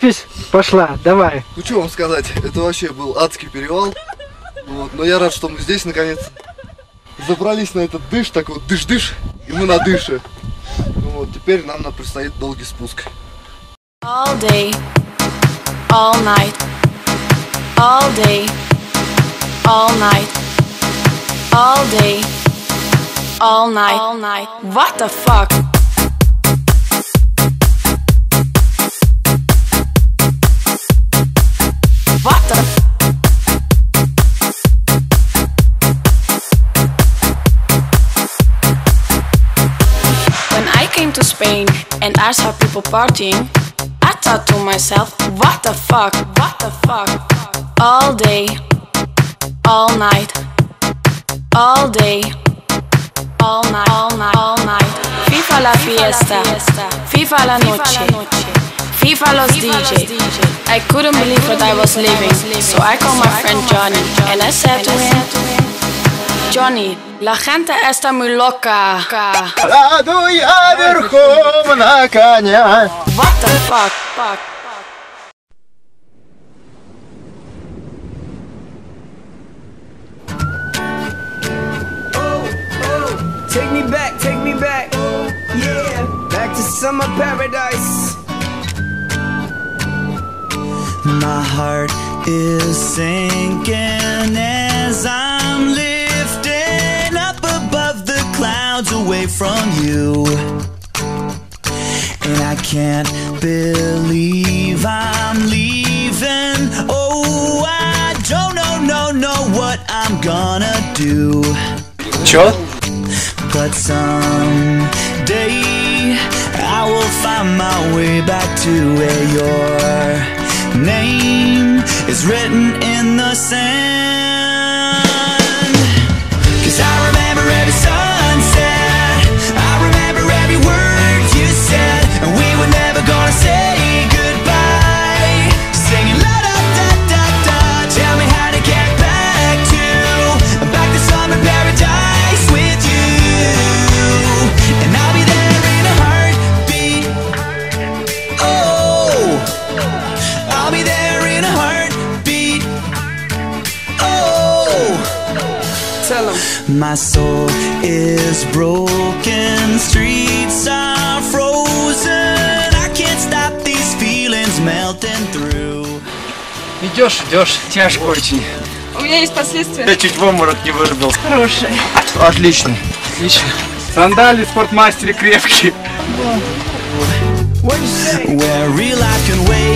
Запись пошла, давай. Ну что вам сказать, это вообще был адский перевал. Вот, но я рад, что мы здесь наконец забрались на этот дыш, так вот дыш-дыш, и мы на дыше. Ну Вот, теперь нам на- предстоит долгий спуск. All day, all night, all day, all night, all day, all night, all night. What the fuck? And I saw people partying, I thought to myself, what the fuck, what the fuck? All day, all night, all day, all night, all night, all night. FIFA la fiesta, FIFA la noche, FIFA los DJ. I couldn't believe what I was living, so I called my friend Johnny and I said to him, Johnny, la gente está muy loca. Раду я верхом на коня. What the fuck? fuck. Take me back, take me back. Yeah, back to summer paradise. My heart is sinking You. And I can't believe I'm leaving. Oh, I don't know, no, know what I'm gonna do. Чё? But someday I will find my way back to where your name is written in the sand. Them. My soul is broken, streets are frozen. I can't stop these feelings melting through. Идешь, идешь, тяжко очень. У меня есть последствия. Я чуть в обморок не вырубил. Хорошие. Отлично. Отлично. Сандали спортмастере крепкие. Where real life can wait